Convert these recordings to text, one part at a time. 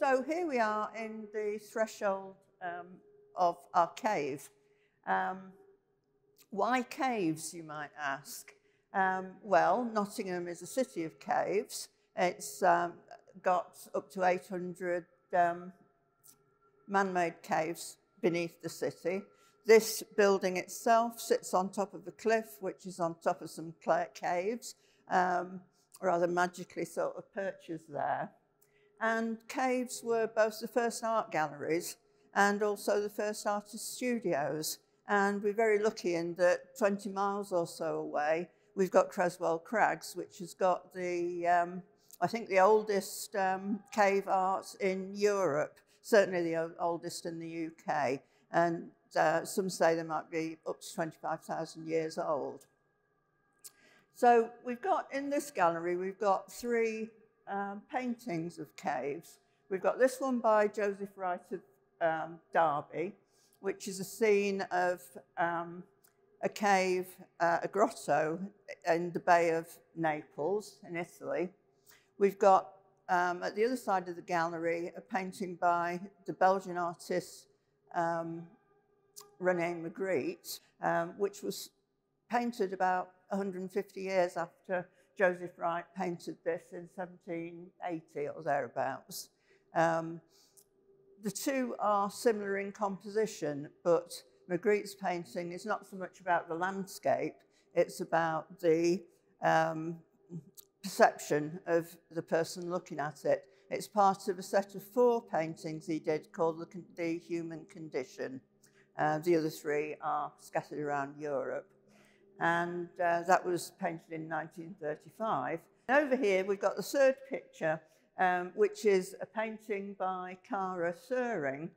So here we are in the threshold um, of our cave. Um, why caves, you might ask? Um, well, Nottingham is a city of caves. It's um, got up to 800 um, man-made caves beneath the city. This building itself sits on top of a cliff, which is on top of some caves, um, rather magically sort of perches there. And caves were both the first art galleries and also the first artist studios. And we're very lucky in that 20 miles or so away, we've got Creswell Crags, which has got the, um, I think, the oldest um, cave art in Europe, certainly the oldest in the UK. And uh, some say they might be up to 25,000 years old. So we've got, in this gallery, we've got three um, paintings of caves. We've got this one by Joseph Wright of um, Derby, which is a scene of um, a cave, uh, a grotto in the Bay of Naples in Italy. We've got um, at the other side of the gallery a painting by the Belgian artist um, René Magritte, um, which was painted about 150 years after Joseph Wright painted this in 1780 or thereabouts. Um, the two are similar in composition, but Magritte's painting is not so much about the landscape, it's about the um, perception of the person looking at it. It's part of a set of four paintings he did called The, the Human Condition. Uh, the other three are scattered around Europe and uh, that was painted in 1935. And over here, we've got the third picture, um, which is a painting by Caragh Thuring,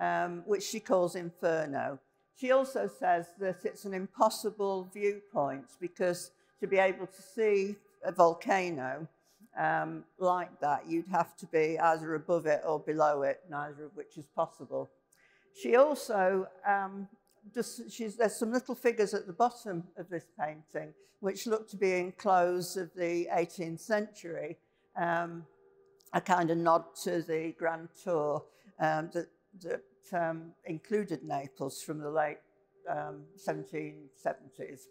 um, which she calls Inferno. She also says that it's an impossible viewpoint because to be able to see a volcano um, like that, you'd have to be either above it or below it, neither of which is possible. She also um, just, there's some little figures at the bottom of this painting which look to be in clothes of the 18th century, um, a kind of nod to the Grand Tour um, that, that um, included Naples from the late 1770s.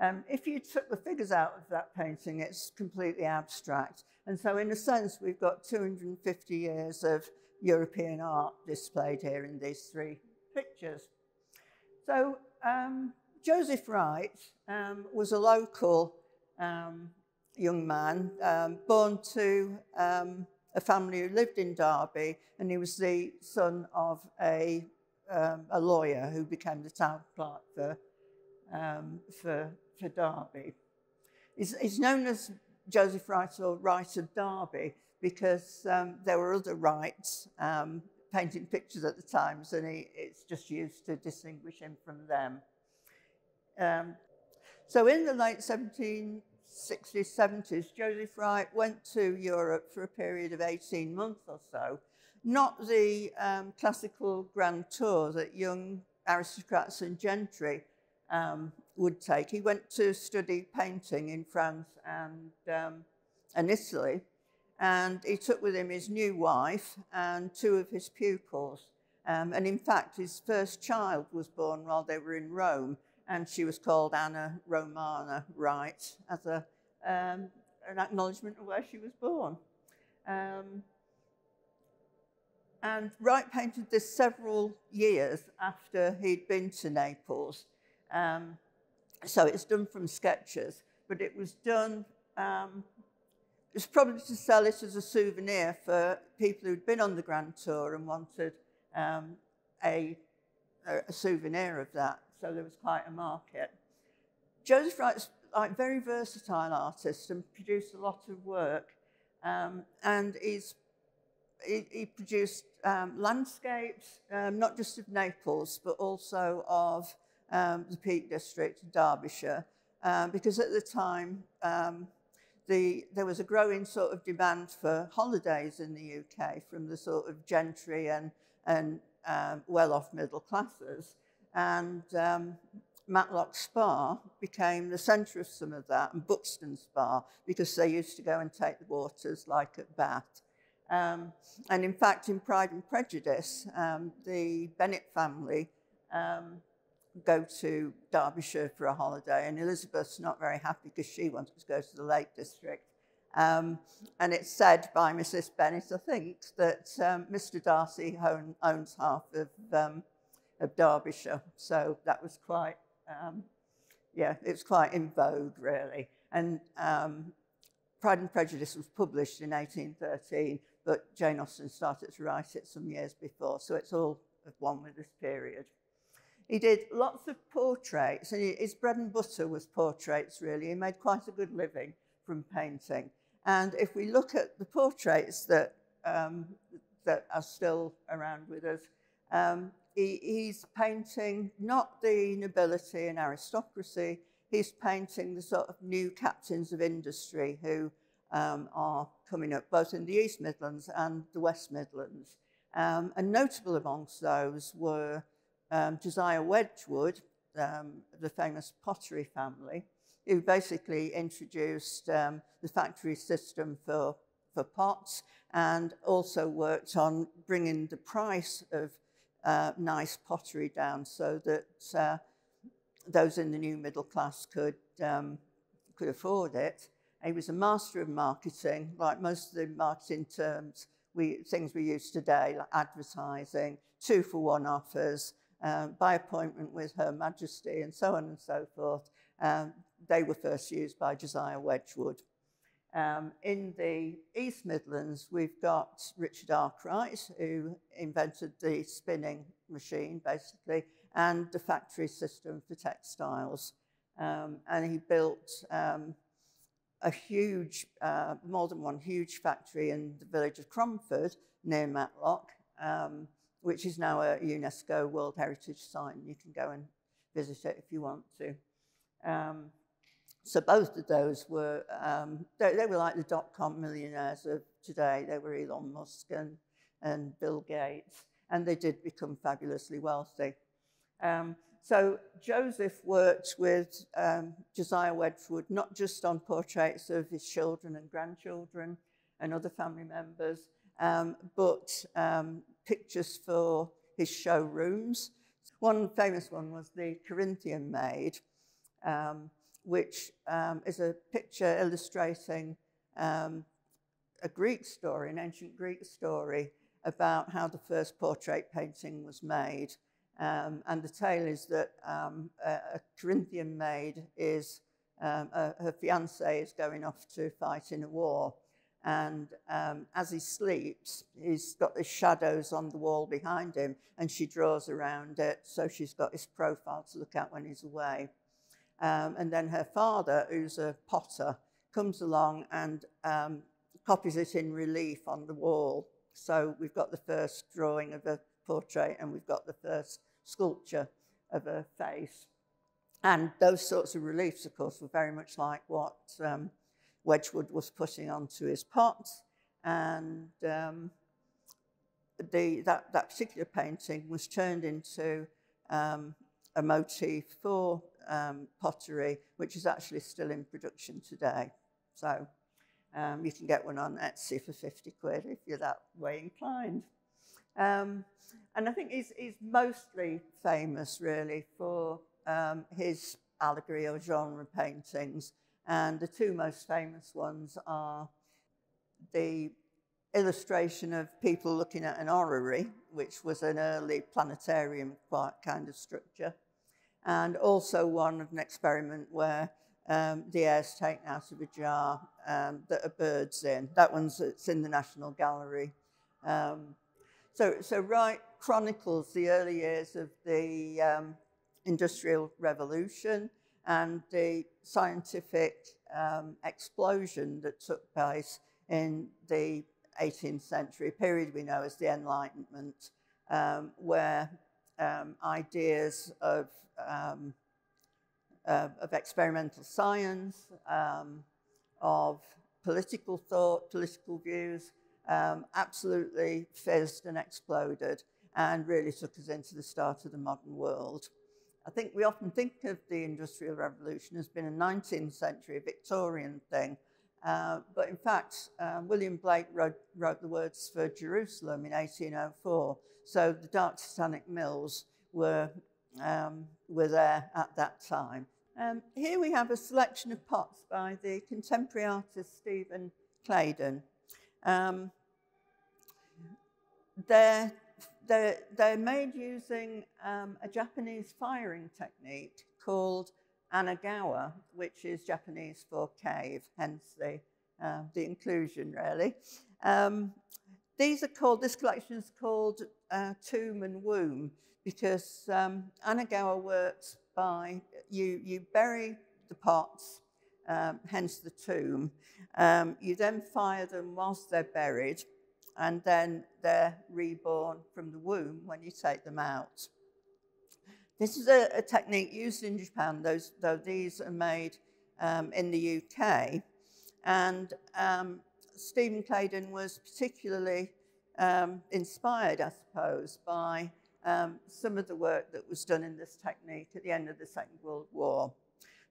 Um, um, if you took the figures out of that painting, it's completely abstract. And so in a sense, we've got 250 years of European art displayed here in these three pictures. So um, Joseph Wright um, was a local um, young man, um, born to um, a family who lived in Derby, and he was the son of a, um, a lawyer who became the town clerk for, for, for Derby. He's, he's, known as Joseph Wright or Wright of Derby because there were other Wrights painting pictures at the times, and he, it's just used to distinguish him from them. Um, so in the late 1760s, 70s, Joseph Wright went to Europe for a period of 18 months or so, not the um, classical grand tour that young aristocrats and gentry um, would take. He went to study painting in France and, um, and Italy, and he took with him his new wife and two of his pupils. Um, and in fact, his first child was born while they were in Rome, and she was called Anna Romana Wright as a, um, an acknowledgement of where she was born. Um, and Wright painted this several years after he'd been to Naples. Um, so it's done from sketches, but it was done um, was probably to sell it as a souvenir for people who'd been on the Grand Tour and wanted um, a, a, souvenir of that. So there was quite a market. Joseph Wright's like very versatile artist and produced a lot of work. Um, and he's, he, he produced um, landscapes, um, not just of Naples, but also of um, the Peak District, Derbyshire, um, because at the time, um, the, there was a growing sort of demand for holidays in the UK from the sort of gentry and, and um, well-off middle classes. And um, Matlock Spa became the centre of some of that, and Buxton Spa, because they used to go and take the waters like at Bath. Um, and in fact, in Pride and Prejudice, um, the Bennet family um, go to Derbyshire for a holiday, and Elizabeth's not very happy because she wanted to go to the Lake District. Um, and it's said by Mrs. Bennet, I think, that um, Mr. Darcy own, owns half of, um, of Derbyshire. So that was quite, um, yeah, it was quite in vogue, really. And um, Pride and Prejudice was published in 1813, but Jane Austen started to write it some years before. So it's all one with this period. He did lots of portraits, and his bread and butter was portraits, really. He made quite a good living from painting. And if we look at the portraits that, um, that are still around with us, um, he, he's painting not the nobility and aristocracy, he's painting the sort of new captains of industry who um, are coming up both in the East Midlands and the West Midlands. Um, and notable amongst those were um, Josiah Wedgwood, um, the famous pottery family, who basically introduced um, the factory system for, for pots and also worked on bringing the price of uh, nice pottery down so that uh, those in the new middle class could, um, could afford it. He was a master of marketing, like most of the marketing terms, we, things we use today, like advertising, two for one offers, um, by appointment with Her Majesty, and so on and so forth. Um, they were first used by Josiah Wedgwood. Um, in the East Midlands, we've got Richard Arkwright, who invented the spinning machine, basically, and the factory system for textiles. Um, and he built um, a huge, uh, more than one huge factory in the village of Cromford near Matlock, um, which is now a UNESCO World Heritage Site. You can go and visit it if you want to. Um, so both of those were, um, they, they, were like the dot-com millionaires of today. They were Elon Musk and, and Bill Gates, and they did become fabulously wealthy. Um, so Joseph worked with um, Josiah Wedgwood, not just on portraits of his children and grandchildren and other family members, um, but um, pictures for his showrooms. One famous one was the Corinthian Maid, um, which um, is a picture illustrating um, a Greek story, an ancient Greek story, about how the first portrait painting was made. Um, and the tale is that um, a, a, Corinthian maid is, um, a, her fiance is going off to fight in a war. And um, as he sleeps, he's got the shadows on the wall behind him, and she draws around it. So she's got his profile to look at when he's away. Um, and then her father, who's a potter, comes along and um, copies it in relief on the wall. So we've got the first drawing of a portrait, and we've got the first sculpture of a face. And those sorts of reliefs, of course, were very much like what um, Wedgwood was putting onto his pot. And um, the, that, that particular painting was turned into um, a motif for um, pottery, which is actually still in production today. So um, you can get one on Etsy for 50 quid if you're that way inclined. Um, and I think he's, he's mostly famous, really, for um, his allegory or genre paintings. And the two most famous ones are the illustration of people looking at an orrery, which was an early planetarium kind of structure, and also one of an experiment where um, the is taken out of a jar um, that a bird's in. That one's it's in the National Gallery. Um, so, so Wright chronicles the early years of the um, Industrial Revolution and the scientific um, explosion that took place in the 18th century, period we know as the Enlightenment, um, where um, ideas of, um, uh, of experimental science, um, of political thought, political views, um, absolutely fizzed and exploded and really took us into the start of the modern world. I think we often think of the Industrial Revolution as being a 19th century Victorian thing, Uh, but in fact, um, William Blake wrote, wrote, the words for Jerusalem in 1804. So the Dark Satanic Mills were, um, were there at that time. Um, here we have a selection of pots by the contemporary artist Steven Claydon. Um, they're, they're, they're made using um, a Japanese firing technique called Anagama, which is Japanese for cave, hence the, uh, the inclusion, really. Um, these are called, this collection is called uh, Tomb and Womb because um, Anagama works by, you, you bury the pots, um, hence the tomb. Um, you then fire them whilst they're buried, and then they're reborn from the womb when you take them out. This is a, a technique used in Japan, those, though these are made um, in the UK. And um, Steven Claydon was particularly um, inspired, I suppose, by um, some of the work that was done in this technique at the end of the Second World War.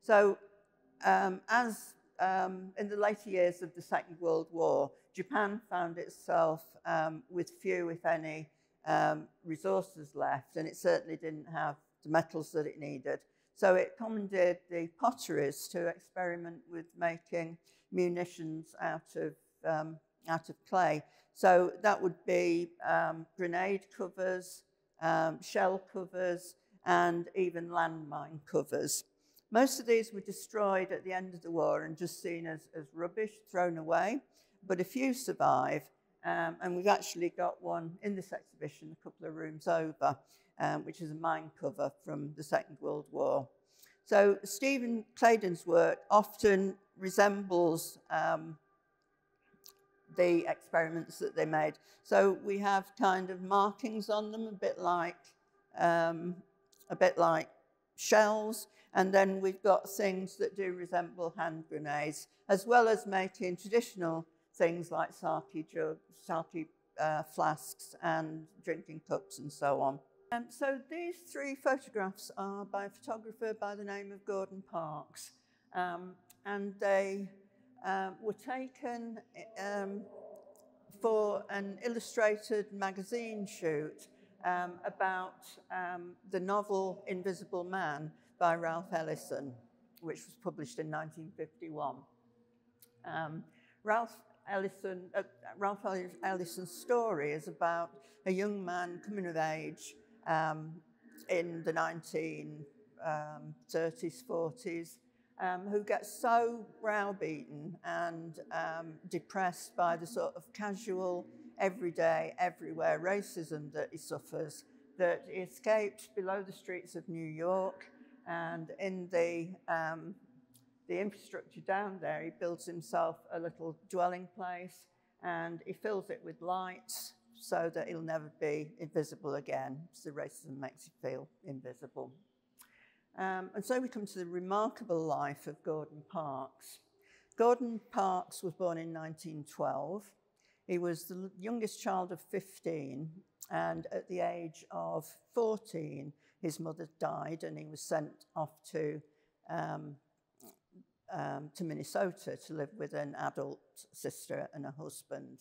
So um, as um, in the later years of the Second World War, Japan found itself um, with few, if any, resources left, and it certainly didn't have the metals that it needed. So it commandeered the potteries to experiment with making munitions out of, um, out of clay. So that would be um, grenade covers, um, shell covers, and even landmine covers. Most of these were destroyed at the end of the war and just seen as, as rubbish, thrown away, but a few survive. Um, and we've actually got one in this exhibition, a couple of rooms over um, which is a mine cover from the Second World War. So Steven Claydon's work often resembles um, the experiments that they made. So we have kind of markings on them, a bit like um, a bit like shells, and then we've got things that do resemble hand grenades, as well as making traditional things like sake jugs, sake uh, flasks, and drinking cups, and so on. Um, so these three photographs are by a photographer by the name of Gordon Parks. Um, and they uh, were taken um, for an illustrated magazine shoot um, about um, the novel Invisible Man by Ralph Ellison, which was published in 1951. Um, Ralph Ellison, uh, Ralph Ellison's story is about a young man coming of age um, in the 1930s, um, 40s, um, who gets so browbeaten and um, depressed by the sort of casual, everyday, everywhere racism that he suffers that he escaped below the streets of New York and in the, um, the infrastructure down there, he builds himself a little dwelling place and he fills it with lights so that he'll never be invisible again. So racism makes you feel invisible. Um, and so we come to the remarkable life of Gordon Parks. Gordon Parks was born in 1912. He was the youngest child of 15, and at the age of 14, his mother died, and he was sent off to, um, um, to Minnesota to live with an adult sister and a husband.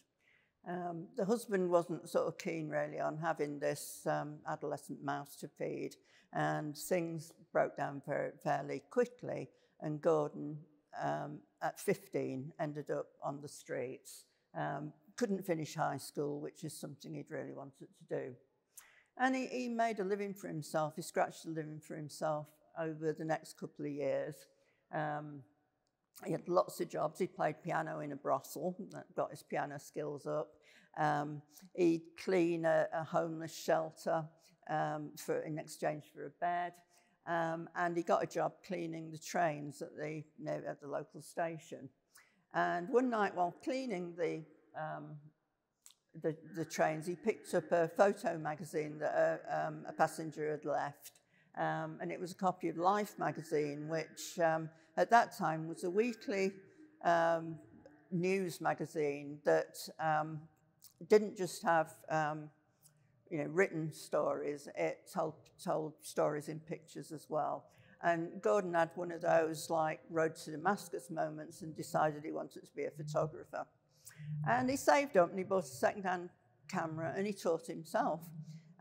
Um, the husband wasn't sort of keen really on having this um, adolescent mouse to feed, and things broke down very, fairly quickly. And Gordon, um, at 15, ended up on the streets. Couldn't finish high school, which is something he'd really wanted to do. And he, he made a living for himself. He scratched a living for himself over the next couple of years. Um, he had lots of jobs. He played piano in a brothel, got his piano skills up. Um, he'd clean a, a homeless shelter um, for, in exchange for a bed. Um, and he got a job cleaning the trains at the, you know, at the local station. And one night while cleaning the, um, the, the, trains, he picked up a photo magazine that a, um, a passenger had left. Um, and it was a copy of Life magazine, which um, at that time was a weekly um, news magazine that um, didn't just have um, you know, written stories, it told, told stories in pictures as well. And Gordon had one of those like road to Damascus moments and decided he wanted to be a photographer. And he saved up and he bought a second-hand camera and he taught himself.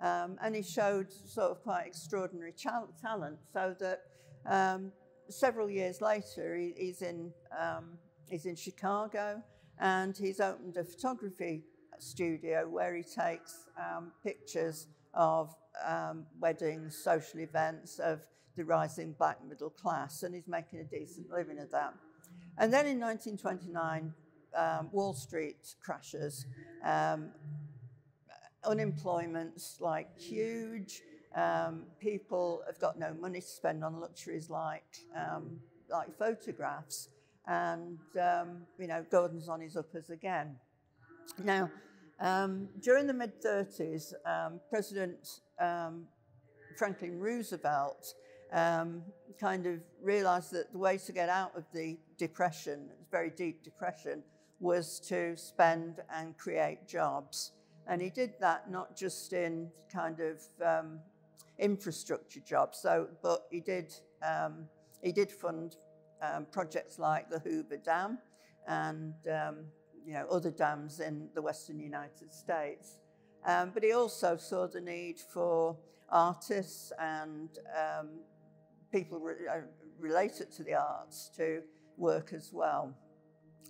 Um, and he showed sort of quite extraordinary talent so that um, several years later he, he's, in, um, he's in Chicago and he's opened a photography studio where he takes um, pictures of um, weddings, social events, of the rising black middle class, and he's making a decent living at that. And then in 1929, um, Wall Street crashes. Um, unemployment's like huge. Um, people have got no money to spend on luxuries like um, like photographs, and um, you know Gordon's on his uppers again. Now, um, during the mid 30s, um, President um, Franklin Roosevelt kind of realized that the way to get out of the depression, very deep depression, was to spend and create jobs. And he did that not just in kind of um, infrastructure jobs, so, but he did, um, he did fund projects like the Hoover Dam and you know, other dams in the western United States. Um, but he also saw the need for artists and um, people re uh, related to the arts to work as well.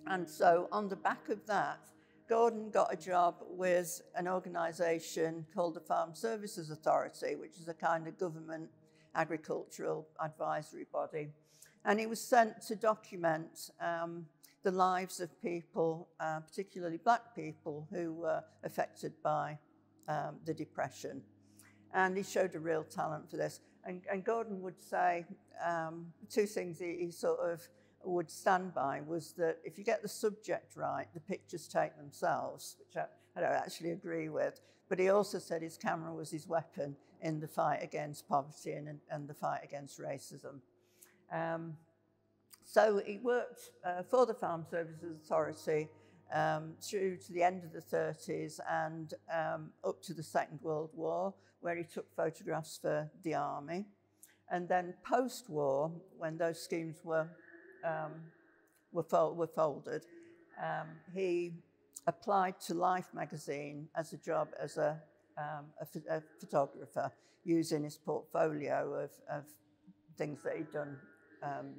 And so on the back of that, Gordon got a job with an organisation called the Farm Services Authority, which is a kind of government agricultural advisory body. And he was sent to document um, the lives of people, uh, particularly black people, who were affected by um, the Depression. And he showed a real talent for this. And, and Gordon would say um, two things he, he sort of would stand by was that if you get the subject right, the pictures take themselves, which I, I don't actually agree with. But he also said his camera was his weapon in the fight against poverty and, and the fight against racism. Um, so he worked uh, for the Farm Services Authority um, through to the end of the 30s and um, up to the Second World War, where he took photographs for the army. And then post-war, when those schemes were, um, were, fol were, folded, um, he applied to Life magazine as a job as a, um, a, a photographer, using his portfolio of, of things that he'd done um,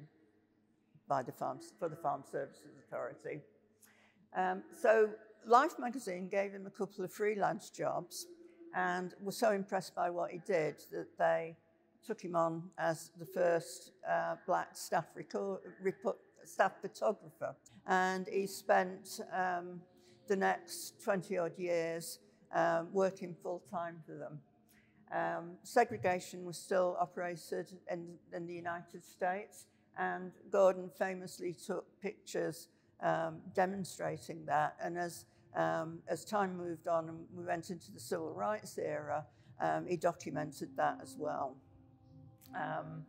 by the farm, for the Farm Services Authority. Um, so Life magazine gave him a couple of freelance jobs and were so impressed by what he did that they took him on as the first uh, black staff, staff photographer. And he spent um, the next 20 odd years um, working full time for them. Um, segregation was still operated in, in the United States, and Gordon famously took pictures um, demonstrating that. And as, um, as time moved on and we went into the civil rights era, um, he documented that as well. Um,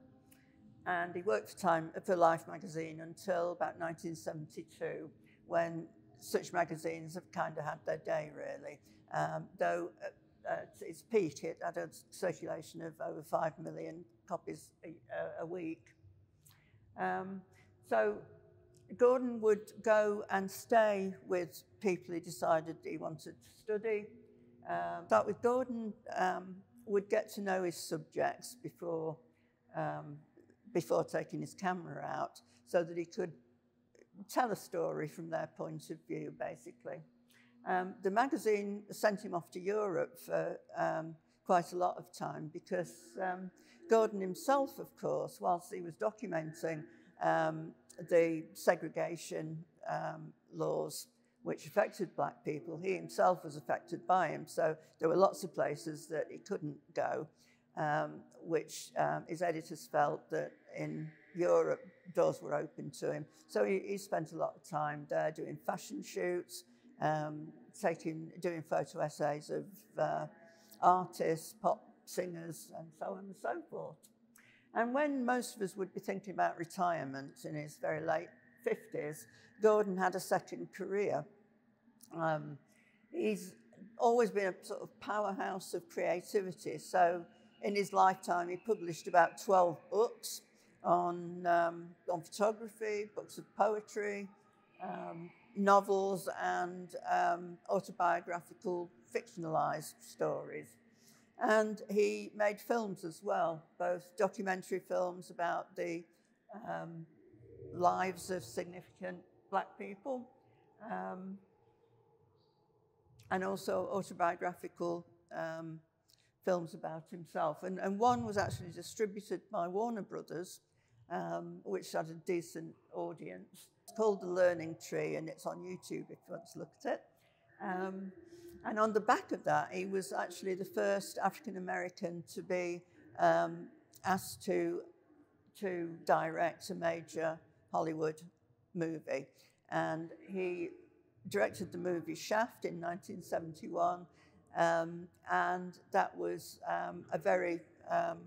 and he worked for, time, for Life magazine until about 1972, when such magazines have kind of had their day, really. Um, though at, at, its peak, it had a circulation of over 5 million copies a, a week. Um, so Gordon would go and stay with people he decided he wanted to study. Um, with Gordon um, would get to know his subjects before, um, before taking his camera out so that he could tell a story from their point of view, basically. Um, the magazine sent him off to Europe for um, quite a lot of time because um, Gordon himself, of course, whilst he was documenting um, the segregation um, laws which affected black people, he himself was affected by them. So there were lots of places that he couldn't go, um, which um, his editors felt that in Europe doors were open to him. So he, he spent a lot of time there doing fashion shoots, um, taking, doing photo essays of uh, artists, pop singers, and so on and so forth. And when most of us would be thinking about retirement in his very late 50s, Gordon had a second career. Um, he's always been a sort of powerhouse of creativity. So in his lifetime, he published about 12 books. on, um, on photography, books of poetry, um, novels, and um, autobiographical fictionalized stories. And he made films as well, both documentary films about the um, lives of significant black people um, and also autobiographical um, films about himself. And, and one was actually distributed by Warner Brothers, um, which had a decent audience. It's called The Learning Tree, and it's on YouTube if you want to look at it. Um, and on the back of that, he was actually the first African American to be um, asked to, to direct a major Hollywood movie. And he directed the movie Shaft in 1971 um, and that was um, a very um,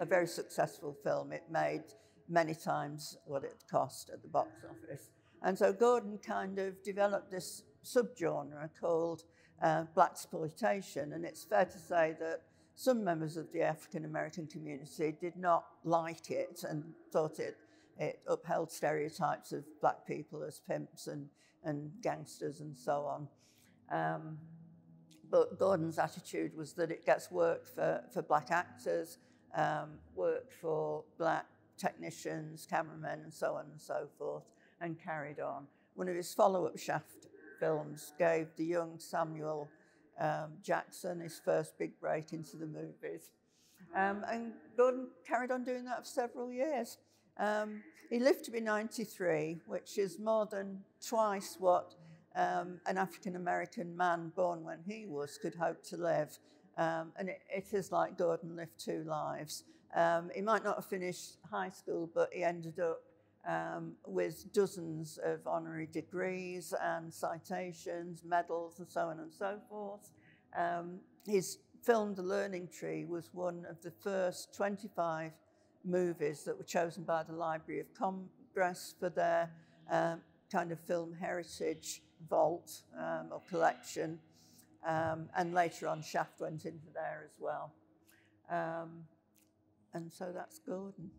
a very successful film. It made many times what it cost at the box office. And so Gordon kind of developed this subgenre called uh, blaxploitation. And it's fair to say that some members of the African American community did not like it and thought it, it upheld stereotypes of black people as pimps and, and gangsters and so on. Um, but Gordon's attitude was that it gets work for, for black actors, um, work for black technicians, cameramen, and so on and so forth, and carried on. One of his follow up Shaft films gave the young Samuel um, Jackson his first big break into the movies. Um, and Gordon carried on doing that for several years. Um, he lived to be 93, which is more than twice what an African American man born when he was could hope to live. Um, and it, it is like Gordon lived two lives. Um, he might not have finished high school, but he ended up um, with dozens of honorary degrees and citations, medals, and so on and so forth. Um, his film, The Learning Tree, was one of the first 25 movies that were chosen by the Library of Congress for their um, kind of film heritage vault um, or collection. Um, and later on, Shaft went into there as well. Um, and so that's Gordon.